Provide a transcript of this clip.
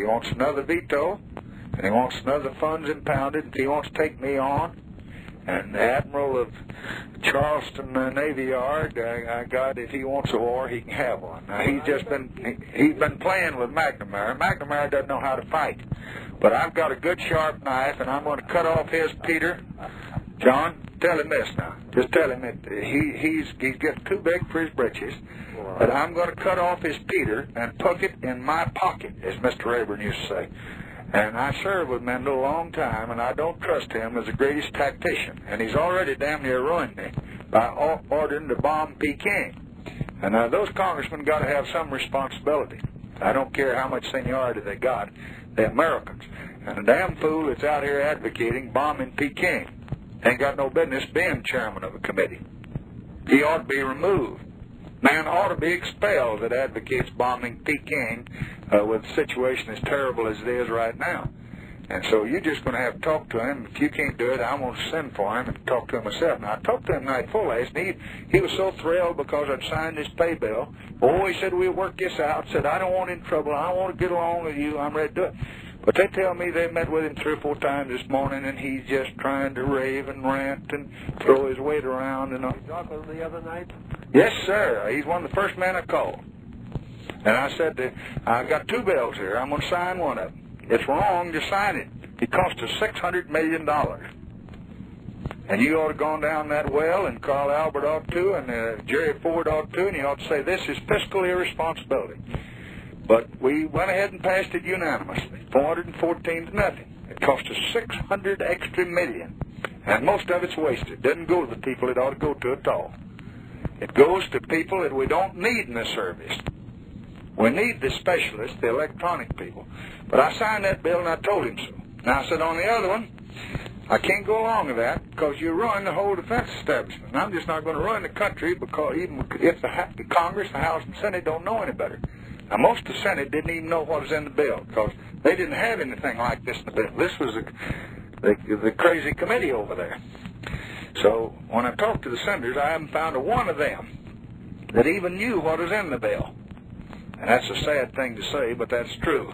he wants another veto, and he wants another funds impounded, if he wants to take me on, and the admiral of Charleston uh, Navy Yard, I got if he wants a war, he can have one. Now he's just been he, he's been playing with McNamara. McNamara doesn't know how to fight, but I've got a good sharp knife, and I'm going to cut off his Peter. John, tell him this now. Just tell him that he he's he's getting too big for his britches. But I'm going to cut off his Peter and put it in my pocket, as Mr. Rayburn used to say. And I served with Mendel a long time, and I don't trust him as the greatest tactician. And he's already damn near ruined me by ordering to bomb Peking. And uh, those congressmen got to have some responsibility. I don't care how much seniority they got. They're Americans. And the damn fool that's out here advocating bombing Peking ain't got no business being chairman of a committee. He ought to be removed. Man ought to be expelled that advocates bombing Peking uh, with a situation as terrible as it is right now. And so you're just going to have to talk to him. If you can't do it, I'm going to send for him and talk to him myself. Now, I talked to him night full last night. He, he was so thrilled because I'd signed his pay bill. Oh, he said, we'll work this out. Said, I don't want any trouble. I want to get along with you. I'm ready to do it. But they tell me they met with him three or four times this morning, and he's just trying to rave and rant and throw his weight around. And all. Talked with him the other night? Yes, sir. He's one of the first men I called. And I said, that I've got two bills here. I'm going to sign one of them. It's wrong to sign it. It cost us $600 million. And you ought to gone down that well, and Carl Albert ought to, and uh, Jerry Ford ought to, and you ought to say, this is fiscal irresponsibility. But we went ahead and passed it unanimously, 414 to nothing. It cost us 600 extra million, and most of it's wasted. It Doesn't go to the people it ought to go to at all. It goes to people that we don't need in the service. We need the specialists, the electronic people. But I signed that bill and I told him so. Now I said on the other one, I can't go along with that because you ruin the whole defense establishment. And I'm just not going to ruin the country because even if the, Congress, the House, and Senate don't know any better. Now most of the Senate didn't even know what was in the bill because they didn't have anything like this in the bill. This was the, the, the crazy committee over there. So when I talked to the senators, I haven't found a one of them that even knew what was in the bill. And that's a sad thing to say, but that's true.